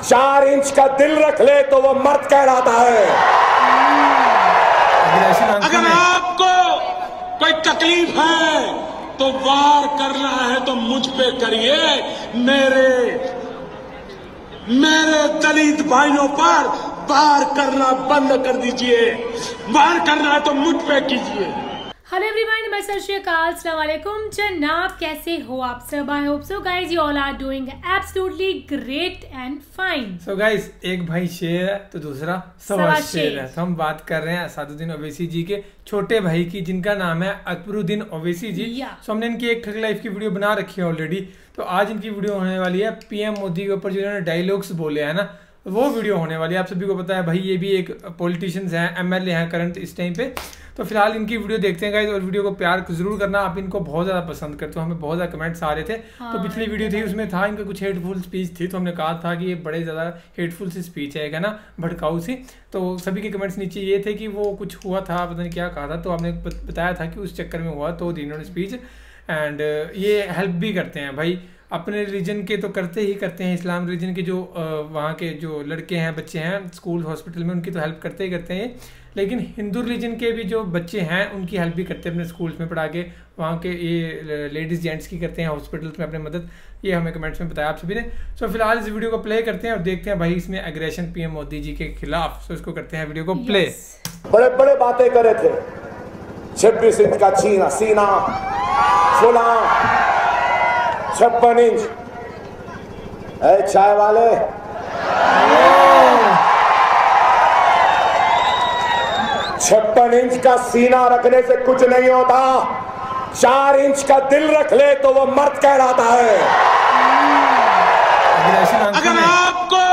चार इंच का दिल रख ले तो वो मर्द कहलाता है। अगर आपको कोई तकलीफ़ है तो वार करना है तो मुझ पे करिए। मेरे मेरे दलित भाइयों पर वार करना बंद कर दीजिए। वार करना है तो मुझ पे कीजिए। हेलो एवरीवन मैं सत श्री अकाल अस्सलाम वालेकुम। जनाब कैसे हो? आप सब I hope so guys you all are doing absolutely great and fine so guys एक भाई शेर है तो दूसरा सवा शेर शेर। है। तो हम बात कर रहे हैं असादुद्दीन ओवैसी जी के छोटे भाई की जिनका नाम है अकबरुद्दीन ओवैसी जी। सो हमने इनकी एक ठग लाइफ की वीडियो बना रखी है ऑलरेडी तो आज इनकी वीडियो होने वाली है। पीएम मोदी के ऊपर जो इन्होंने डायलॉग्स बोले हैं ना वो वीडियो होने वाली है। आप सभी को पता है भाई ये भी एक पॉलिटिशियंस हैं एम एमएलए हैं करंट इस टाइम पे। तो फ़िलहाल इनकी वीडियो देखते हैं गाइस और वीडियो को प्यार ज़रूर करना। आप इनको बहुत ज़्यादा पसंद करते हो। हमें बहुत ज़्यादा कमेंट्स आ रहे थे। हाँ, तो हाँ, पिछली वीडियो थी उसमें था इनका कुछ हेटफुल स्पीच थी तो हमने कहा था कि ये बड़े ज़्यादा हेटफुल सी स्पीच है ना भड़काऊ सी। तो सभी के कमेंट्स नीचे ये थे कि वो कुछ हुआ था पता नहीं क्या कहा था। तो आपने बताया था कि उस चक्कर में हुआ तो दी इन्होंने स्पीच एंड ये हेल्प भी करते हैं भाई। अपने रिलीजन के तो करते ही करते हैं इस्लाम रिलीजन के जो वहाँ के जो लड़के हैं बच्चे हैं स्कूल हॉस्पिटल में उनकी तो हेल्प करते ही करते हैं। लेकिन हिंदू रिलीजन के भी जो बच्चे हैं उनकी हेल्प भी करते हैं अपने स्कूल्स में पढ़ा के वहाँ के ये लेडीज़ जेंट्स की करते हैं हॉस्पिटल्स में अपने मदद। ये हमें कमेंट्स में बताया आप सभी ने। सो फ़िलहाल इस वीडियो को प्ले करते हैं और देखते हैं भाई इसमें एग्रेशन पीएम मोदी जी के खिलाफ। सो इसको करते हैं वीडियो को प्ले Yes. बड़े बड़े बातें करे थे। छब्बीस इंच का छीना सीना फुला छप्पन इंच। ए चाय वाले। छप्पन इंच का सीना रखने से कुछ नहीं होता। चार इंच का दिल रख ले तो वो मर्द कहलाता है। अगर आपको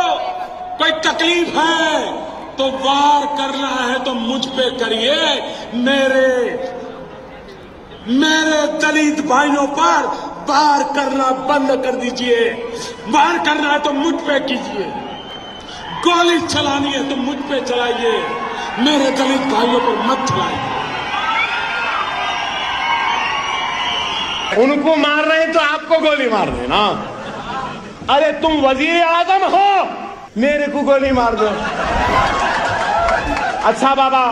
कोई तकलीफ़ है तो वार करना है तो मुझ पे करिए। मेरे मेरे दलित भाइयों पर वार करना बंद कर दीजिए। वार करना है तो मुझ पे कीजिए। गोली चलानी है तो मुझ पे चलाइए। मेरे दलित भाइयों पर मत चलाइए। उनको मार रहे हैं तो आपको गोली मार देना अरे तुम वज़ीर आज़म हो। मेरे को गोली मार दो। अच्छा बाबा,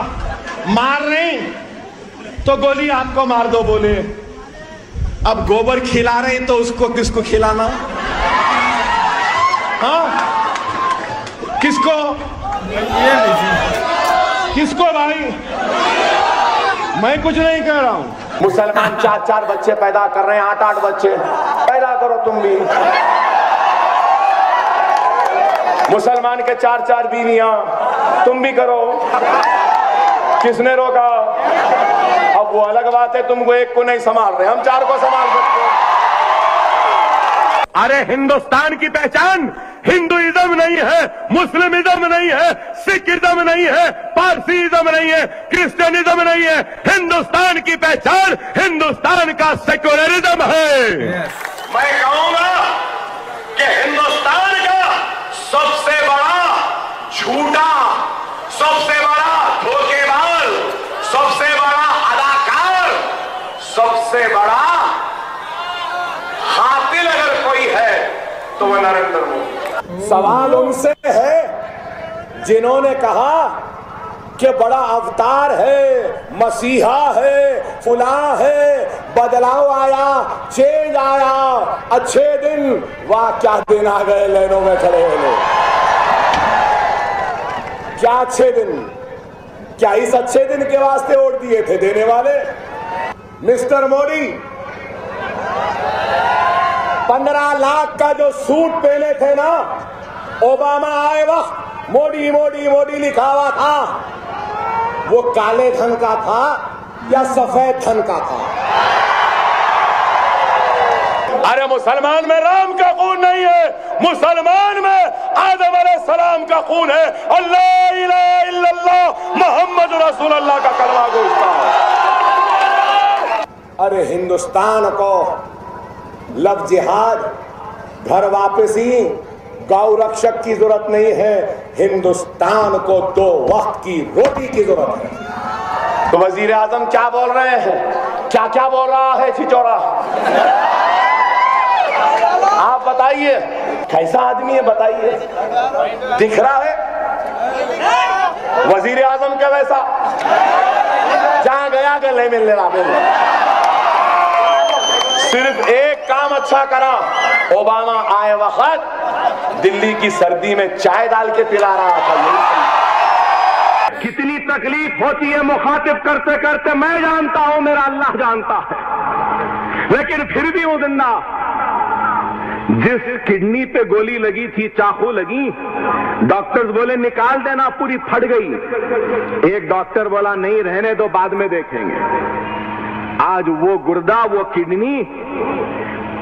मार नहीं तो गोली आपको मार दो बोले। अब गोबर खिला रहे हैं तो उसको किसको खिलाना? हाँ? किसको? ये किसको भाई? मैं कुछ नहीं कह रहा हूँ। मुसलमान चार चार बच्चे पैदा कर रहे हैं, आठ आठ बच्चे। पैदा करो तुम भी। मुसलमान के चार चार बीवियाँ, तुम भी करो। किसने रोका? अब वो अलग बात है तुमको एक को नहीं संभाल रहे हम चार को संभाल सकते हैं। अरे हिंदुस्तान की पहचान हिंदुइज्म नहीं है मुस्लिमिज्म नहीं है सिखिज्म नहीं है पारसीइज्म नहीं है क्रिश्चियनिज्म नहीं है। हिंदुस्तान की पहचान हिंदुस्तान का सेक्युलरिज्म है। Yes. मैं कहूँगा कि हिंदुस्तान का सबसे बड़ा झूठा सबसे बड़ा धोखेबाज सबसे सबसे बड़ा हातिल अगर कोई है तो वह नरेंद्र मोदी। सवाल उनसे है, जिन्होंने कहा कि बड़ा अवतार है, मसीहा है, फुला है, बदलाव आया चेंज आया, अच्छे दिन, वाह, क्या दिन आ गए लाइनों में खड़े हैं लोग। क्या अच्छे दिन, क्या इस अच्छे दिन के वास्ते वोट दिए थे देने वाले? मिस्टर मोदी, पंद्रह लाख का जो सूट पहने थे ना, ओबामा आए वक्त मोदी मोदी मोदी लिखा हुआ था। वो काले धन का था या सफ़ेद धन का था? अरे मुसलमान में राम का खून नहीं है, मुसलमान में आदम सलाम का खून है। अल्लाह मोहम्मद रसूलुल्लाह का कलमा गूंजता है अरे हिंदुस्तान को लव जिहाद, घर वापसी, गौ रक्षक की ज़रूरत नहीं है, हिंदुस्तान को दो वक्त की रोटी की ज़रूरत है। तो वज़ीर आज़म क्या बोल रहे हैं? क्या क्या बोल रहा है छिचोरा आप बताइए, कैसा आदमी है बताइए। दिख रहा है? वज़ीर आज़म का वैसा। जहाँ गया, गले मिलने रहा सिर्फ़ एक काम अच्छा करा। ओबामा आए वक्त दिल्ली की सर्दी में चाय डाल के पिला रहा था। यही कितनी तकलीफ़ होती है मुखातिब करते करते मैं जानता हूँ, मेरा अल्लाह जानता है। लेकिन फिर भी हूँ ज़िंदा। जिस किडनी पे गोली लगी थी, चाकू लगी, डॉक्टर्स बोले, निकाल देना, पूरी फट गई। एक डॉक्टर बोला, नहीं, रहने दो, बाद में देखेंगे। आज वो गुर्दा, वो किडनी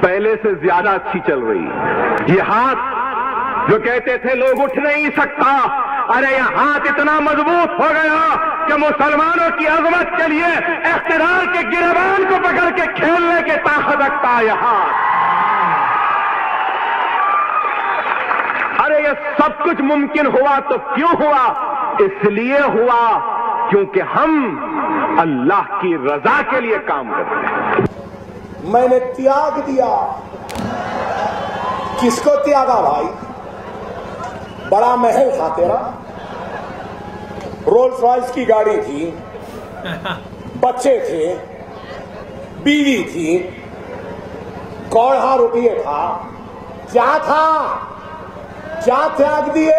पहले से ज़्यादा अच्छी चल रही। ये हाथ जो कहते थे, लोग उठ नहीं सकता। अरे, ये हाथ इतना मज़बूत हो गया कि मुसलमानों की अजमत के लिए इख्तिरार के गिरबान को पकड़ के खेलने के ताकत रखता है यह अरे, ये सब कुछ मुमकिन हुआ तो क्यों हुआ? इसलिए हुआ क्योंकि हम अल्लाह की रजा के लिए काम करते हैं। मैंने त्याग दिया। किसको त्यागा भाई? बड़ा महल था तेरा। रोल्स रॉयस की गाड़ी थी। बच्चे थे। बीवी थी। कौड़ा रुपये था। क्या था? क्या त्याग दिए?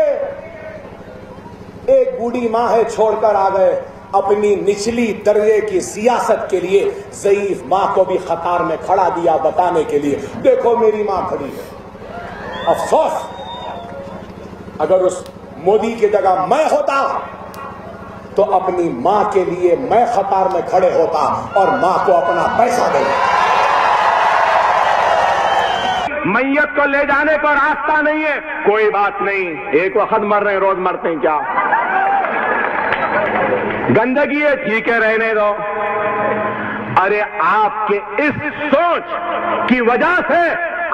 एक बूढ़ी माँ है छोड़कर आ गए। अपनी निचली दर्जे की सियासत के लिए, जयीफ माँ को भी खतार में खड़ा दिया बताने के लिए। देखो मेरी माँ खड़ी है। अफसोस, अगर उस मोदी की जगह मैं होता तो अपनी माँ के लिए मैं खतार में खड़े होता और माँ को अपना पैसा देता। मैयत को ले जाने का रास्ता नहीं है। कोई बात नहीं। एक वक्त मर रहे रोज मरते हैं, क्या? गंदगी है ठीक है रहने दो। अरे आपके इस सोच की वजह से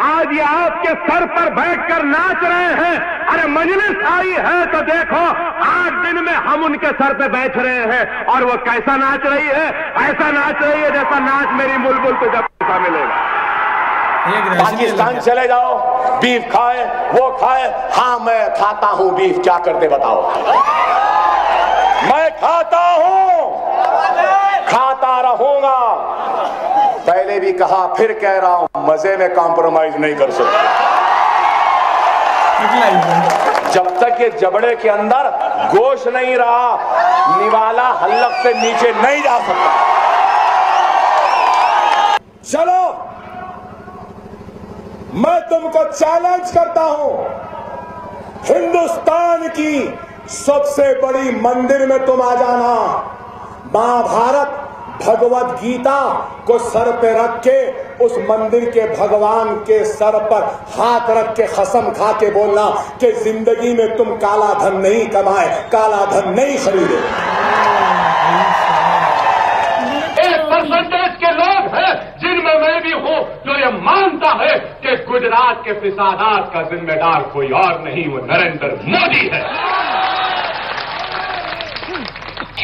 आज ये आपके सर पर बैठकर नाच रहे हैं। अरे मजलिस आई है तो देखो आठ दिन में हम उनके सर पे बैठ रहे हैं और वो कैसा नाच रही है ऐसा नाच रही है जैसा नाच मेरी बुलबुल पे जब पैसा मिलेगा। पाकिस्तान चले जाओ बीफ खाए वो खाए हाँ मैं खाता हूँ बीफ क्या करते बताओ। मैं खाता हूँ खाता रहूँगा। पहले भी कहा, फिर कह रहा हूँ, मज़े में कॉम्प्रोमाइज नहीं कर सकता। जब तक ये जबड़े के अंदर गोश नहीं रहा, निवाला हल्लक से नीचे नहीं जा सकता। चलो। मैं तुमको चैलेंज करता हूँ, हिंदुस्तान की सबसे बड़ी मंदिर में तुम आ जाना। महाभारत, भगवत गीता को सर पे रख के उस मंदिर के भगवान के सर पर हाथ रख के खसम खा के बोलना कि ज़िंदगी में तुम काला धन नहीं कमाए, काला धन नहीं खरीदे। परसेंटेज के लोग हैं जिनमें मैं भी हूँ, जो ये मानता है कि गुजरात के फिसादात का जिम्मेदार कोई और नहीं, वो नरेंद्र मोदी है।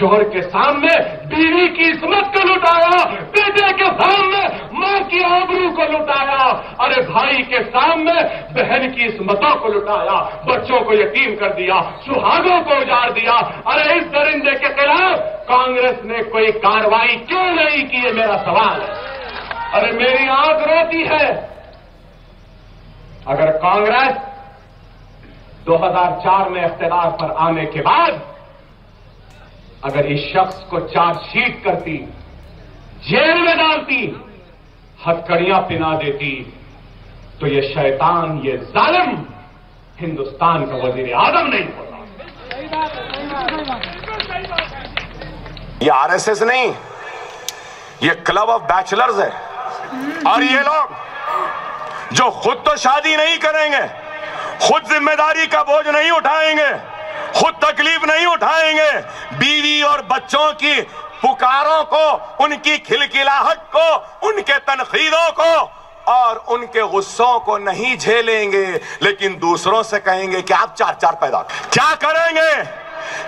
शोहर के सामने बीवी की इस्मत को लुटाया, बेटे के सामने माँ की आबरू को लुटाया, अरे भाई के सामने बहन की इस्मतों को लुटाया, बच्चों को यतीम कर दिया, सुहागों को उजाड़ दिया। अरे इस दरिंदे के खिलाफ कांग्रेस ने कोई कार्रवाई क्यों नहीं की है, मेरा सवाल है। अरे मेरी आँख रोती है। अगर कांग्रेस 2004 में इख्तिलाफ पर आने के बाद अगर इस शख्स को चार्जशीट करती, जेल में डालती, हथकड़ियाँ पिना देती तो ये शैतान, ये जालिम हिंदुस्तान का वज़ीर आज़म नहीं होता। ये आरएसएस नहीं, ये क्लब ऑफ़ बैचलर्स है। और ये लोग जो खुद तो शादी नहीं करेंगे, खुद ज़िम्मेदारी का बोझ नहीं उठाएँगे खुद तकलीफ़ नहीं उठाएँगे। बीवी और बच्चों की पुकारों को, उनकी खिलखिलाहट को, उनके तनखीदों को और उनके गुस्सों को नहीं झेलेंगे। लेकिन दूसरों से कहेंगे कि आप चार चार पैदा क्या करेंगे?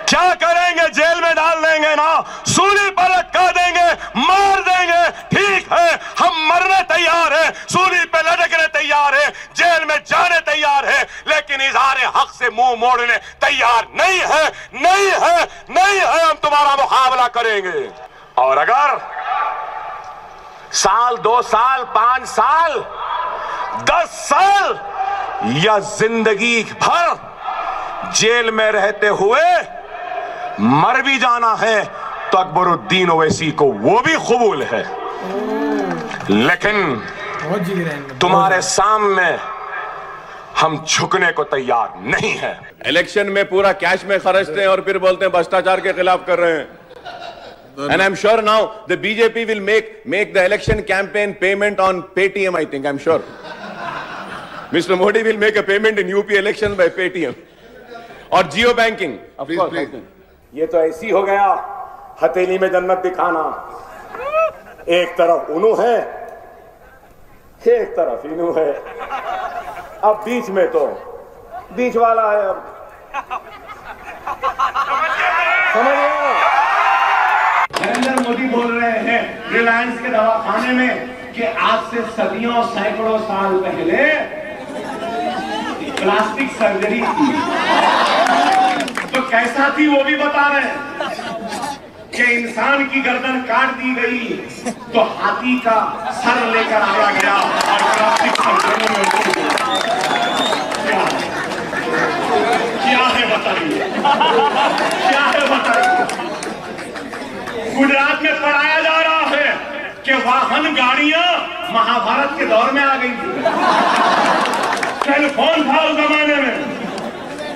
क्या करेंगे? जेल में डाल देंगे ना? सूली पर लटका देंगे। मार देंगे ठीक है हम मरने तैयार हैं सूली पे लटकने तैयार हैं जेल में जाने तैयार हैं लेकिन इजहार हक से मुँह मोड़ने तैयार नहीं है नहीं है नहीं है हम तुम्हारा करेंगे और अगर साल, दो साल, पाँच साल, दस साल या ज़िंदगी भर जेल में रहते हुए मर भी जाना है तो अकबरुद्दीन ओवैसी को वो भी कबूल है। लेकिन तुम्हारे सामने हम झुकने को तैयार नहीं है। इलेक्शन में पूरा कैश में खर्चते हैं और फिर बोलते हैं भ्रष्टाचार के खिलाफ कर रहे हैं। And I'm sure now the BJP will make make the election campaign payment on Paytm. I think I'm sure. Mr. Modi will make a payment in UP elections by Paytm or geo banking. Of Please, course. please. ये तो ऐसी हो गया हथेली में जन्नत दिखाना एक तरफ़ उनु है एक तरफ़ इनु है अब बीच में तो बीच वाला है अब समझ नरेंद्र मोदी बोल रहे हैं रिलायंस के दवाखाने में कि आज से सदियों, सैकड़ों साल पहले प्लास्टिक सर्जरी थी। तो कैसा थी वो भी बता रहे हैं कि इंसान की गर्दन काट दी गई तो हाथी का सर लेकर आया गया और प्लास्टिक सर्जरी में क्या है बताइए? क्या है बताइए? गुजरात में पढ़ाया जा रहा है कि वाहन गाड़ियाँ महाभारत के दौर में आ गई थी। टेलीफोन था उस जमाने में।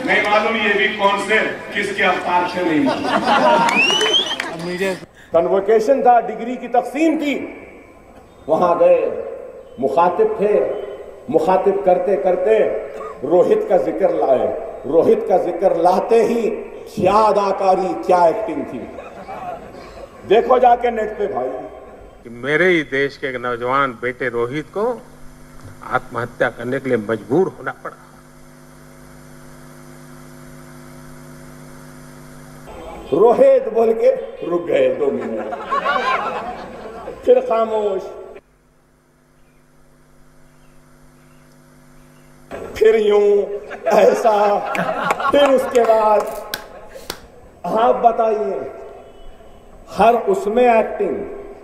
नहीं मालूम ये भी कौन से, किसके अवतार से नहीं। कन्वोकेशन था, डिग्री की तकसीम थी वहाँ गए, मुखातिब थे। मुखातिब करते करते रोहित का ज़िक्र लाए रोहित का ज़िक्र लाते ही क्या अदाकारी क्या एक्टिंग थी। देखो जाके नेट पे भाई। कि मेरे ही देश के एक नौजवान बेटे रोहित को आत्महत्या करने के लिए मजबूर होना पड़ा। रोहित बोल के रुक गए दो मिनट। फिर खामोश। फिर यूँ ऐसा। फिर उसके बाद आप बताइए। हर उसमें एक्टिंग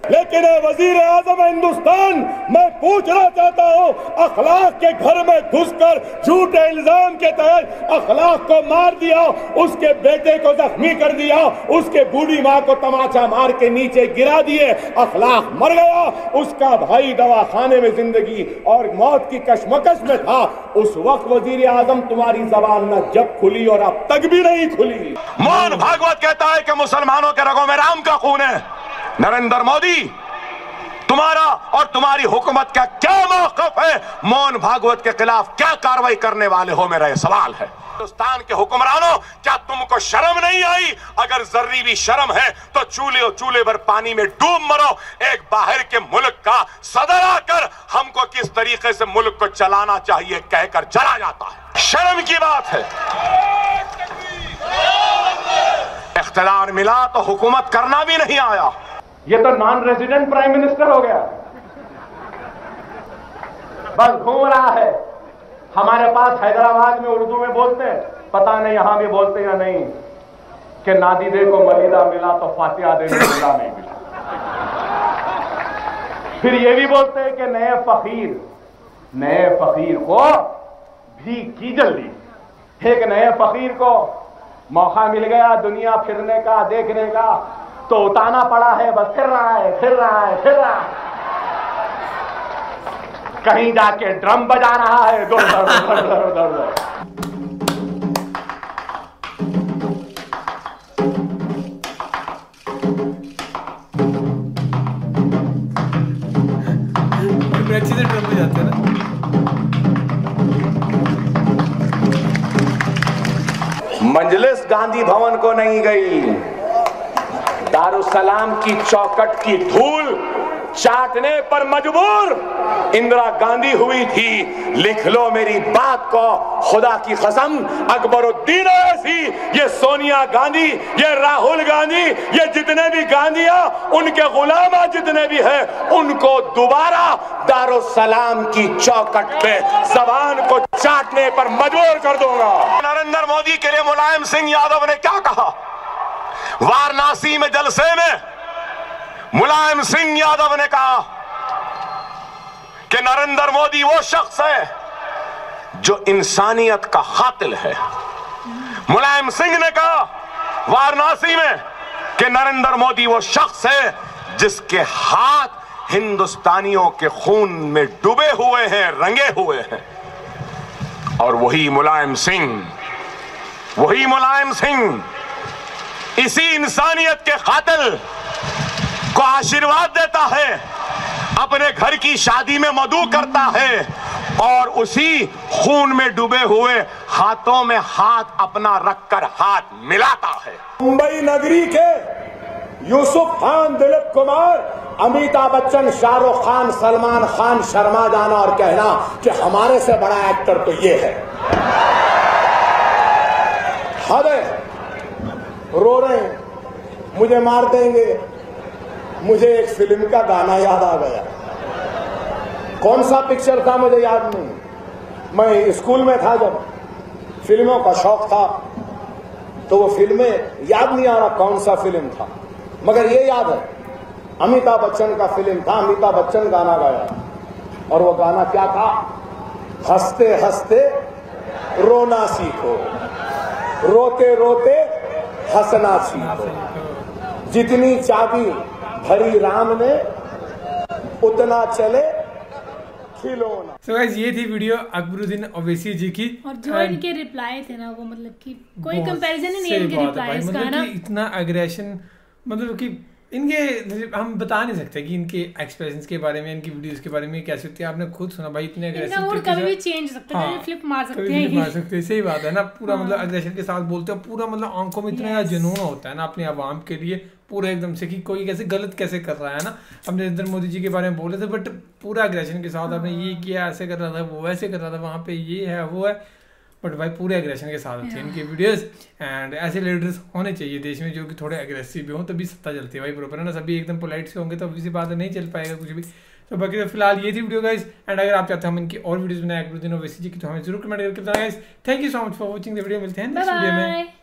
लेकिन वज़ीर आज़म हिंदुस्तान, मैं पूछना चाहता हूँ, अखलाक के घर में घुसकर झूठे इल्ज़ाम के तहत अखलाक को मार दिया, उसके बेटे को जख्मी कर दिया, उसके बूढ़ी माँ को तमाचा मार के नीचे गिरा दिए, अखलाक मर गया। उसका भाई दवाखाने में ज़िंदगी और मौत की कशमकश में था। उस वक्त वज़ीर आज़म तुम्हारी जबान न जब खुली और अब तक भी नहीं खुली। मोहन भागवत कहता है कि मुसलमानों के रगों में राम का खून है। नरेंद्र मोदी, तुम्हारा और तुम्हारी हुकूमत का क्या मौकफ है? मोहन भागवत के खिलाफ क्या कार्रवाई करने वाले हो मेरा यह सवाल है। हिंदुस्तान के हुक्मरानों, क्या तुमको शर्म नहीं आई? अगर जर्री भी शर्म है तो चूल्हे और चूल्हे भर पानी में डूब मरो। एक बाहर के मुल्क का सदर आकर हमको किस तरीके से मुल्क को चलाना चाहिए कहकर चला जाता है। शर्म की बात है। इख्तियार मिला तो हुकूमत करना भी नहीं आया। ये तो नॉन रेजिडेंट प्राइम मिनिस्टर हो गया। बस घूम रहा है। हमारे पास हैदराबाद में उर्दू में बोलते हैं। पता नहीं यहाँ भी बोलते या नहीं। कि नादीदे को मलिदा मिला तो फातिहा दे मिला नहीं मिला। फिर ये भी बोलते हैं कि नए फकीर नए फकीर को भी की जल्दी। एक नए फकीर को मौका मिल गया दुनिया फिरने का, देखने का। तो उताना पड़ा है बस फिर रहा है फिर रहा है फिर रहा है। कहीं जाके ड्रम बजा रहा है दो दर दर दर दर दर अच्छे से ड्रम बजाते हैं ना? मंजलिस गांधी भवन को नहीं गई। दारुसलाम की चौकट की धूल चाटने पर मजबूर। इंदिरा गांधी हुई थी। लिख लो मेरी बात को। खुदा की कसम, अकबरुद्दीन ऐसी। ये सोनिया गांधी, ये राहुल गांधी, ये जितने भी गांधिया, उनके गुलाम जितने भी हैं, उनको दोबारा दारुसलाम की चौकट पे जबान को चाटने पर मजबूर कर दूँगा। नरेंद्र मोदी के लिए मुलायम सिंह यादव ने क्या कहा? वाराणसी में जलसे में मुलायम सिंह यादव ने कहा कि नरेंद्र मोदी वो शख्स है जो इंसानियत का कातिल है। मुलायम सिंह ने कहा वाराणसी में कि नरेंद्र मोदी वो शख्स है जिसके हाथ हिंदुस्तानियों के खून में डूबे हुए हैं, रंगे हुए हैं। और वही मुलायम सिंह, वही मुलायम सिंह इसी इंसानियत के कातिल को आशीर्वाद देता है, अपने घर की शादी में मधु करता है और उसी खून में डूबे हुए हाथों में हाथ अपना रखकर हाथ मिलाता है। मुंबई नगरी के यूसुफ खान, दिलीप कुमार, अमिताभ बच्चन, शाहरुख खान, सलमान खान, शर्मा जाना और कहना कि हमारे से बड़ा एक्टर तो ये है। हद है रो रहे हैं। मुझे मार देंगे। मुझे एक फ़िल्म का गाना याद आ गया। कौन सा पिक्चर था मुझे याद नहीं। मैं स्कूल में था जब। फ़िल्मों का शौक था। तो वो फ़िल्में याद नहीं आ रहा कौन सा फ़िल्म था। मगर ये याद है, अमिताभ बच्चन का फ़िल्म था। अमिताभ बच्चन गाना गाया। और वो गाना क्या था? हँसते हँसते रोना सीखो। रोते रोते हंसना सीखो जितनी चाबी भरी राम ने उतना चले खिलौना। सो so ये थी वीडियो अकबरुद्दीन ओवैसी जी की। और जो And इनके रिप्लाई थे ना वो मतलब कि कोई कंपैरिजन ही नहीं इनके रिप्लाई है मतलब ना? इतना एग्रेशन मतलब कि इनके हम बता नहीं सकते कि इनके एक्सप्रेशंस के बारे में इनकी वीडियोस के बारे में कैसे होती है। आपने खुद सुना भाई इतने अग्रेसिव मूड कभी भी चेंज हो सकता है फ्लिप मार सकते हैं। मार सकते हैं। सही बात है ना पूरा हाँ। मतलब अग्रेशन के साथ बोलते हो पूरा मतलब आँखों में इतना. जुनून होता है ना अपने आवाम के लिए पूरा एकदम से कि कोई कैसे गलत कैसे कर रहा है ना। हम नरेंद्र मोदी जी के बारे में बोले थे बट पूरा अग्रेशन के साथ आपने ये किया ऐसे कर रहा था वो वैसे कर रहा था वहाँ पे ये है वो है। बट भाई पूरे एग्रेशन के साथ होती है इनकी वीडियोस एंड ऐसे लीडर्स होने चाहिए देश में जो कि थोड़े एग्रेसिव भी हों तभी सत्ता चलती है भाई प्रॉपर है ना? सभी एकदम पोलाइट से होंगे तो से बात नहीं चल पाएगा कुछ भी। तो बाकी तो फ़िलहाल ये थी वीडियो गाइस एंड अगर आप चाहते हैं हम इनकी और वीडियोस बनाए एक दो दिन वैसे जी की तो हमें ज़रूर कमेंट करके बताना guys thank you so much for watching the video मिलते हैं नेक्स्ट वीडियो में।